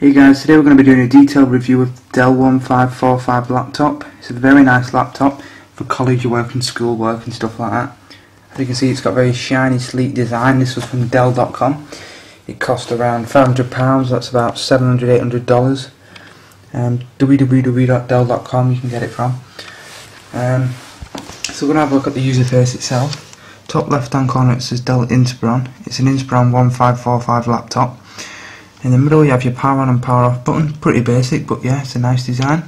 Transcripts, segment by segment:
Hey guys, today we're going to be doing a detailed review of Dell 1545 laptop. It's a very nice laptop for college work and school work and stuff like that. As you can see it's got very shiny sleek design. This was from Dell.com. It cost around £500, that's about $700, $800. Um, www.dell.com you can get it from. Um, so we're going to have a look at the user face itself. Top left hand corner it says Dell Inspiron. It's an Inspiron 1545 laptop. In the middle you have your power on and power off button, pretty basic but yeah it's a nice design.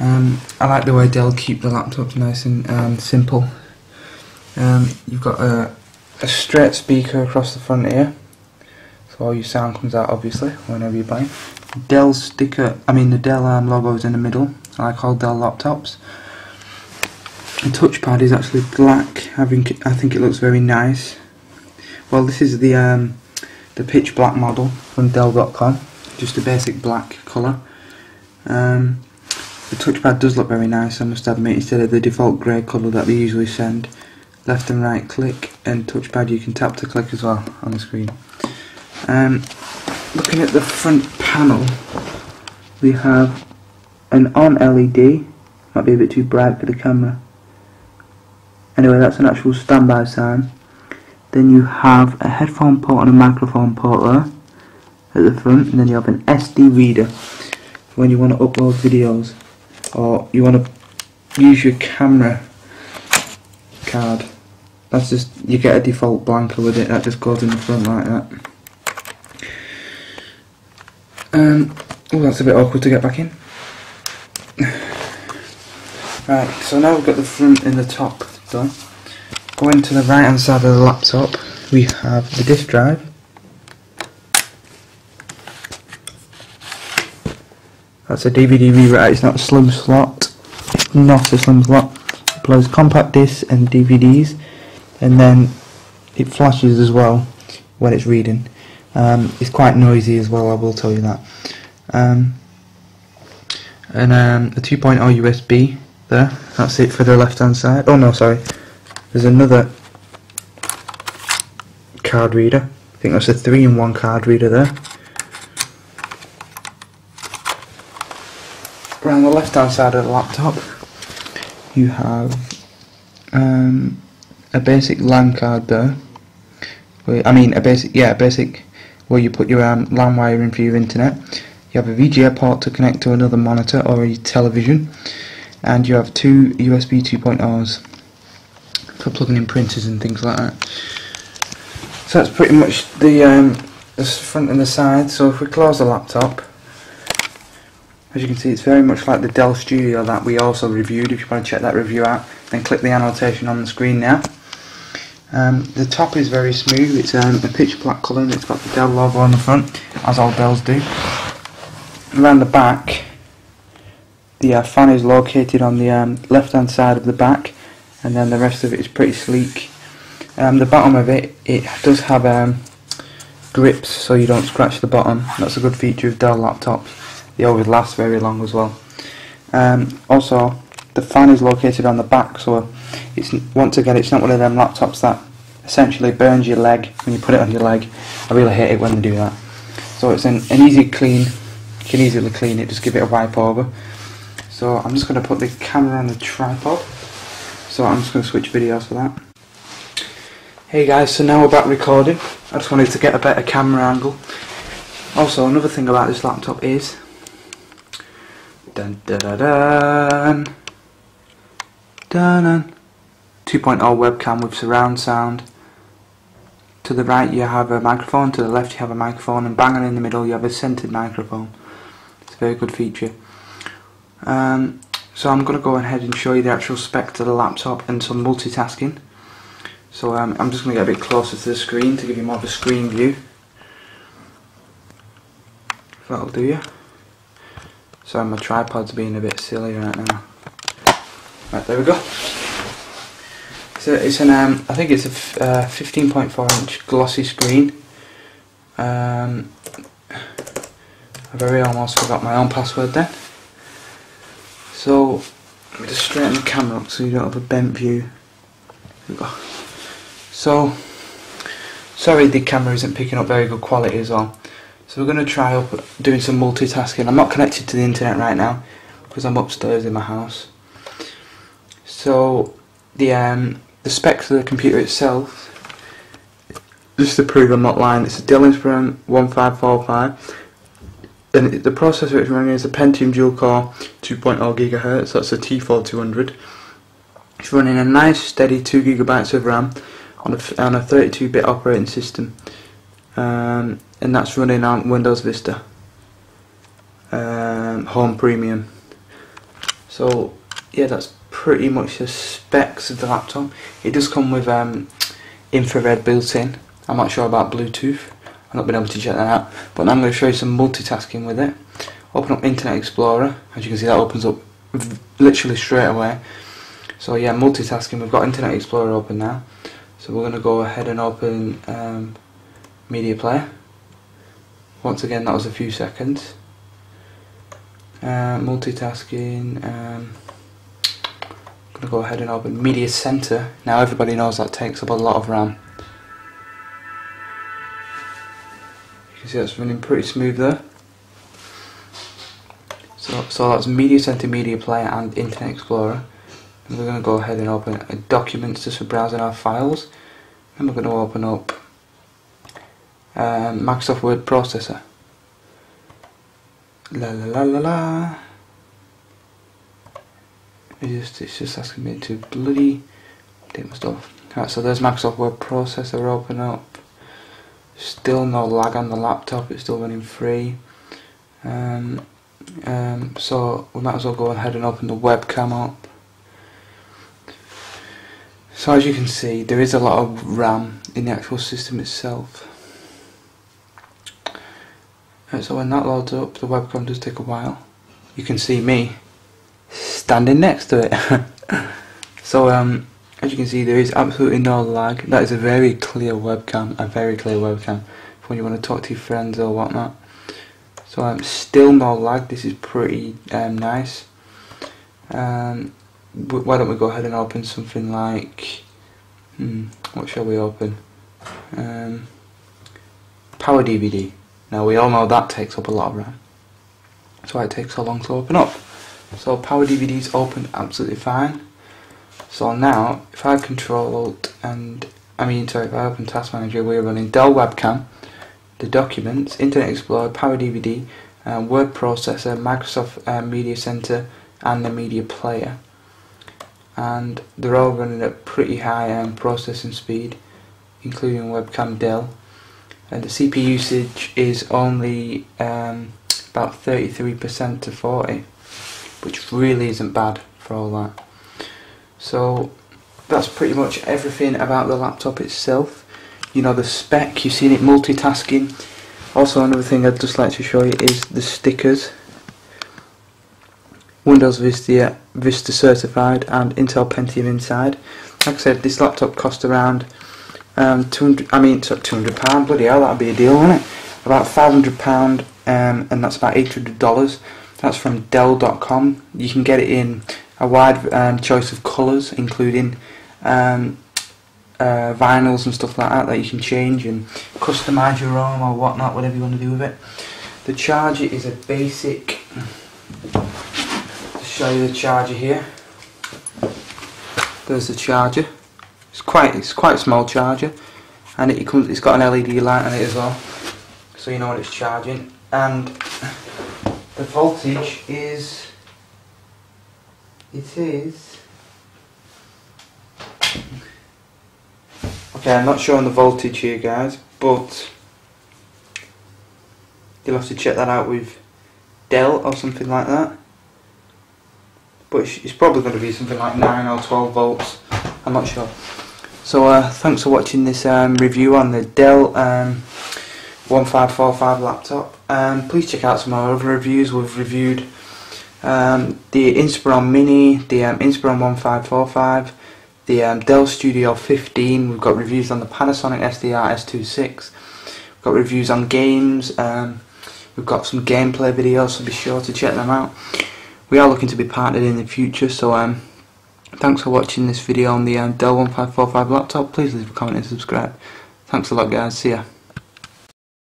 Um, I like the way Dell keep the laptops nice and um, simple. You've got a, a straight speaker across the front here, so all your sound comes out obviously whenever you're. Dell sticker, I mean the Dell um, logo is in the middle, like all Dell laptops. The touchpad is actually black, having I think it looks very nice. Well this is the um, the pitch black model from Dell.com, just a basic black colour. Um, the touchpad does look very nice, I must admit, instead of the default grey colour that they usually send. Left and right click, and touchpad you can tap to click as well on the screen. Um, looking at the front panel, we have an on LED, might be a bit too bright for the camera. Anyway, that's an actual standby sign. Then you have a headphone port and a microphone port there at the front, and then you have an SD reader when you want to upload videos or you want to use your camera card. That's just you get a default blanker with it. That just goes in the front like that. Um, oh, that's a bit awkward to get back in. Right, so now we've got the front and the top done. Going to the right hand side of the laptop, we have the disk drive. That's a DVD rewrite, it's not a slim slot. Not a slim slot. It plays compact discs and DVDs and then it flashes as well when it's reading. Um, it's quite noisy as well, I will tell you that. Um, and um, a 2.0 USB there, that's it for the left hand side. Oh no, sorry, there's another card reader. I think that's a 3-in-1 card reader there. Around the left hand side of the laptop you have um, a basic LAN card there. I mean a basic, yeah, a basic where you put your um, LAN wire in for your internet. You have a VGA port to connect to another monitor or a television and you have two USB 2.0s for plugging in printers and things like that. So that's pretty much the, um, the front and the side. So if we close the laptop, as you can see it's very much like the Dell Studio that we also reviewed. If you want to check that review out, then click the annotation on the screen now. Um, the top is very smooth, it's um, a pitch black colour and it's got the Dell logo on the front, as all Dells do. Around the back, the uh, fan is located on the um, left hand side of the back and then the rest of it is pretty sleek. Um, the bottom of it, it does have um, grips so you don't scratch the bottom. That's a good feature of Dell laptops. They always last very long as well. Um, also, the fan is located on the back, so it's once again it's not one of them laptops that essentially burns your leg when you put it on your leg. I really hate it when they do that. So it's an, an easy clean. You can easily clean it. Just give it a wipe over. So I'm just going to put the camera on the tripod. So I'm just going to switch videos for that. Hey guys, so now we're back recording. I just wanted to get a better camera angle. Also, another thing about this laptop is... Dun dun dun dun! Dun dun! 2.0 webcam with surround sound. To the right you have a microphone, to the left you have a microphone, and banging in the middle you have a centered microphone. It's a very good feature. Um, so I'm going to go ahead and show you the actual specs of the laptop and some multitasking. So um, I'm just going to get a bit closer to the screen to give you more of a screen view. If That'll do you. Sorry my tripod's being a bit silly right now. Right, there we go. So it's an, um, I think it's a uh, 15.4 inch glossy screen. Um, I very almost forgot my own password then. So, just straighten the camera up so you don't have a bent view. So, sorry the camera isn't picking up very good quality as well. So we're going to try up doing some multitasking. I'm not connected to the internet right now because I'm upstairs in my house. So the um, the specs of the computer itself, just to prove I'm not lying, it's a Dell Inspiron 1545 and the processor it's running is a Pentium dual core 2.0 gigahertz, that's a T4200. It's running a nice steady 2 gigabytes of RAM on a, on a 32-bit operating system, um, and that's running on Windows Vista um, Home Premium. So yeah, that's pretty much the specs of the laptop. It does come with um, infrared built in. I'm not sure about Bluetooth. I've not been able to check that out. But now I'm going to show you some multitasking with it. Open up Internet Explorer. As you can see, that opens up literally straight away. So yeah, multitasking. We've got Internet Explorer open now. So we're going to go ahead and open um, Media Player. Once again, that was a few seconds. Uh, multitasking. Um, I'm going to go ahead and open Media Center. Now everybody knows that takes up a lot of RAM. Can see that's running pretty smooth there. So, so that's Media Center, Media Player and Internet Explorer. And we're going to go ahead and open a Documents just for browsing our files. And we're going to open up um, Microsoft Word Processor. La la la la la. It's just, it's just asking me to bloody update my stuff. Right, so there's Microsoft Word Processor open up. Still no lag on the laptop, it's still running free. Um, um, so we might as well go ahead and open the webcam up. So as you can see, there is a lot of RAM in the actual system itself. Right, so when that loads up, the webcam does take a while. You can see me standing next to it. so um, as you can see there is absolutely no lag. That is a very clear webcam, a very clear webcam when you want to talk to your friends or whatnot. So I'm um, still no lag, this is pretty um, nice. Um, why don't we go ahead and open something like, hmm, what shall we open? Um, Power DVD. Now we all know that takes up a lot of RAM. That's why it takes so long to open up. So Power DVD's open absolutely fine. So now, if I control Alt and, I mean, sorry, if I open Task Manager, we're running Dell Webcam, the Documents, Internet Explorer, Power DVD, uh, Word Processor, Microsoft uh, Media Center, and the Media Player. And they're all running at pretty high um, processing speed, including Webcam Dell. And the CPU usage is only um, about 33% to 40 which really isn't bad for all that. So that's pretty much everything about the laptop itself. You know the spec, you've seen it multitasking. Also another thing I'd just like to show you is the stickers. Windows Vista, Vista certified and Intel Pentium inside. Like I said, this laptop cost around um, 200, I mean, 200 pound, bloody hell, that'd be a deal, wouldn't it? About 500 pound, um, and that's about 800 dollars. That's from Dell.com. You can get it in a wide um, choice of colours, including um, uh, vinyls and stuff like that that you can change and customise your own or whatnot, whatever you want to do with it. The charger is a basic. To show you the charger here. There's the charger. It's quite it's quite a small charger, and it comes. It's got an LED light on it as well, so you know when it's charging. And the voltage is it is okay I'm not showing the voltage here guys but you'll have to check that out with Dell or something like that but it's probably going to be something like 9 or 12 volts I'm not sure so uh, thanks for watching this um, review on the Dell um, 1545 laptop. Um, please check out some of our other reviews. We've reviewed um, the Inspiron Mini, the um, Inspiron 1545, the um, Dell Studio 15. We've got reviews on the Panasonic SDR S26. We've got reviews on games. Um, we've got some gameplay videos, so be sure to check them out. We are looking to be partnered in the future, so um, thanks for watching this video on the Dell 1545 laptop. Please leave a comment and subscribe. Thanks a lot guys, see ya.